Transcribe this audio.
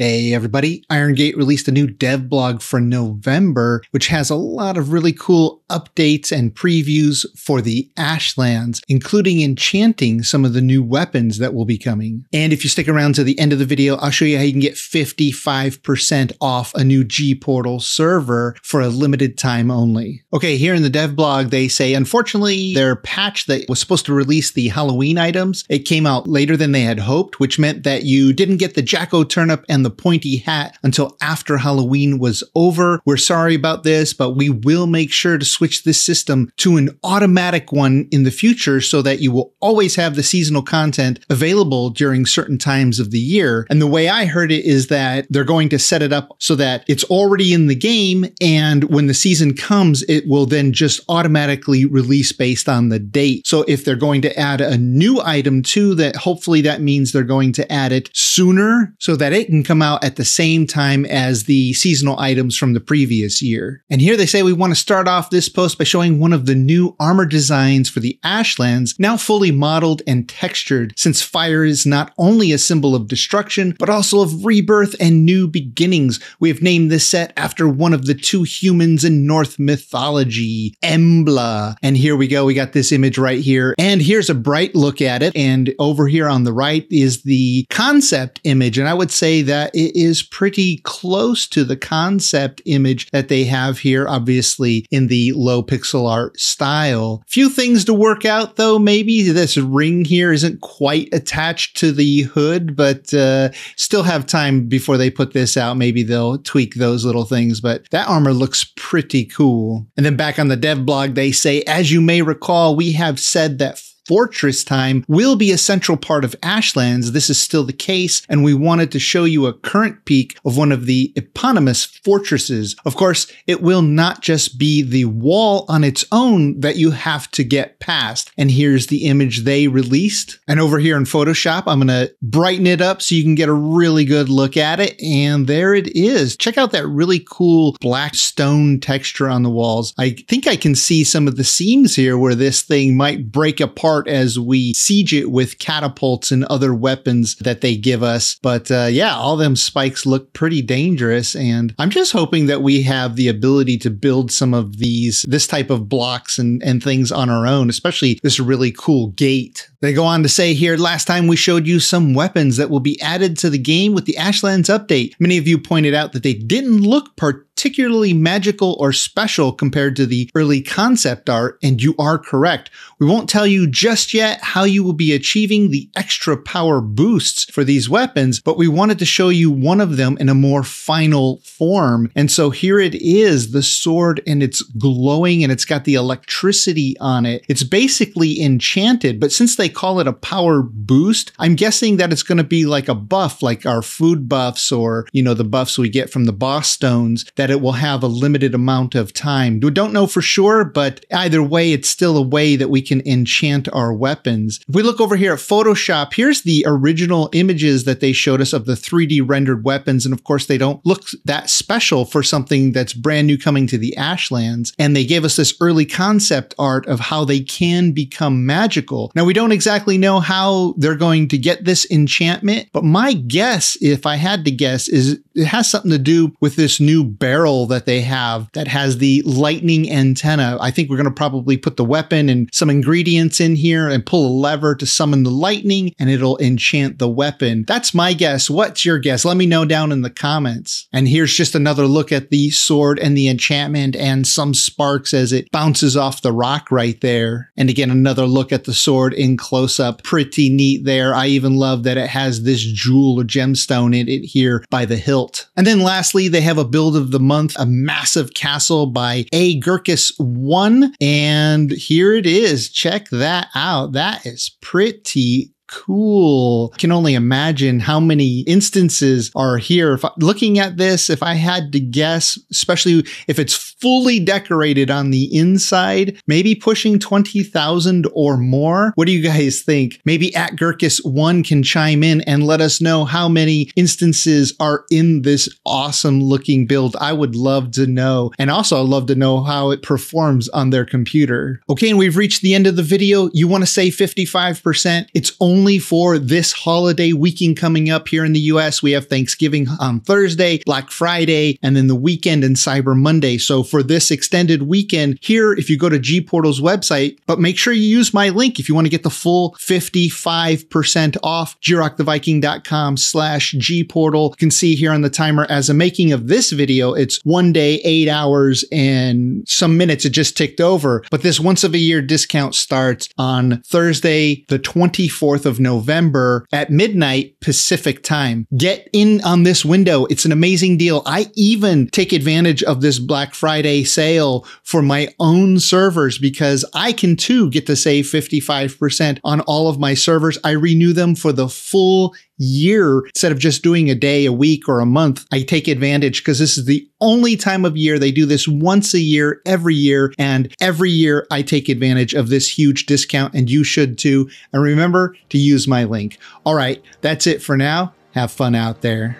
Hey everybody, Iron Gate released a new dev blog for November, which has a lot of really cool updates and previews for the Ashlands, including enchanting some of the new weapons that will be coming. And if you stick around to the end of the video, I'll show you how you can get 55% off a new G Portal server for a limited time only. Okay, here in the dev blog, they say, unfortunately, their patch that was supposed to release the Halloween items, it came out later than they had hoped, which meant that you didn't get the Jacko turnip and the the pointy hat until after Halloween was over. We're sorry about this, but we will make sure to switch this system to an automatic one in the future so that you will always have the seasonal content available during certain times of the year. And the way I heard it is that they're going to set it up so that it's already in the game. And when the season comes, it will then just automatically release based on the date. So if they're going to add a new item too, that hopefully that means they're going to add it sooner so that it can come come out at the same time as the seasonal items from the previous year. And here they say we want to start off this post by showing one of the new armor designs for the Ashlands, now fully modeled and textured, since fire is not only a symbol of destruction, but also of rebirth and new beginnings. We have named this set after one of the two humans in Norse mythology, Embla. And here we go. We got this image right here. And here's a bright look at it. And over here on the right is the concept image. And I would say that it is pretty close to the concept image that they have here, obviously in the low pixel art style. Few things to work out though. Maybe this ring here isn't quite attached to the hood, but uh, still have time before they put this out. Maybe they'll tweak those little things, but that armor looks pretty cool. And then back on the dev blog, they say, as you may recall, we have said that fortress time will be a central part of Ashlands. This is still the case, and we wanted to show you a current peek of one of the eponymous fortresses. Of course, it will not just be the wall on its own that you have to get past. And here's the image they released. And over here in Photoshop, I'm going to brighten it up so you can get a really good look at it. And there it is. Check out that really cool black stone texture on the walls. I think I can see some of the seams here where this thing might break apart as we siege it with catapults and other weapons that they give us. But uh, yeah, all them spikes look pretty dangerous. And I'm just hoping that we have the ability to build some of these, this type of blocks and, and things on our own, especially this really cool gate. They go on to say here, last time we showed you some weapons that will be added to the game with the Ashlands update. Many of you pointed out that they didn't look particularly particularly magical or special compared to the early concept art, and you are correct. We won't tell you just yet how you will be achieving the extra power boosts for these weapons, but we wanted to show you one of them in a more final form. And so here it is, the sword, and it's glowing and it's got the electricity on it. It's basically enchanted, but since they call it a power boost, I'm guessing that it's going to be like a buff, like our food buffs or, you know, the buffs we get from the boss stones that that it will have a limited amount of time. We don't know for sure, but either way, it's still a way that we can enchant our weapons. If we look over here at Photoshop, here's the original images that they showed us of the 3D rendered weapons. And of course, they don't look that special for something that's brand new coming to the Ashlands. And they gave us this early concept art of how they can become magical. Now, we don't exactly know how they're going to get this enchantment, but my guess, if I had to guess, is it has something to do with this new barrel that they have that has the lightning antenna. I think we're going to probably put the weapon and some ingredients in here and pull a lever to summon the lightning and it'll enchant the weapon. That's my guess. What's your guess? Let me know down in the comments. And here's just another look at the sword and the enchantment and some sparks as it bounces off the rock right there. And again, another look at the sword in close up. Pretty neat there. I even love that it has this jewel or gemstone in it here by the hilt. And then lastly, they have a build of the month, a massive castle by A. Gurkis 1. And here it is. Check that out. That is pretty cool. I can only imagine how many instances are here. If I, looking at this, if I had to guess, especially if it's fully decorated on the inside, maybe pushing 20,000 or more. What do you guys think? Maybe at Gurkis1 can chime in and let us know how many instances are in this awesome looking build. I would love to know. And also I'd love to know how it performs on their computer. Okay, and we've reached the end of the video. You want to say 55%? It's only only for this holiday weekend coming up here in the US. We have Thanksgiving on Thursday, Black Friday, and then the weekend and Cyber Monday. So for this extended weekend here, if you go to G Portal's website, but make sure you use my link if you want to get the full 55% off, jiroctheviking.com slash G Portal. You can see here on the timer as a making of this video, it's one day, eight hours, and some minutes. It just ticked over. But this once of a year discount starts on Thursday, the 24th of November at midnight Pacific time. Get in on this window. It's an amazing deal. I even take advantage of this Black Friday sale for my own servers because I can too get to save 55% on all of my servers. I renew them for the full year instead of just doing a day, a week, or a month. I take advantage because this is the only time of year they do this once a year, every year. And every year I take advantage of this huge discount, and you should too. And remember to use my link. All right, that's it for now. Have fun out there.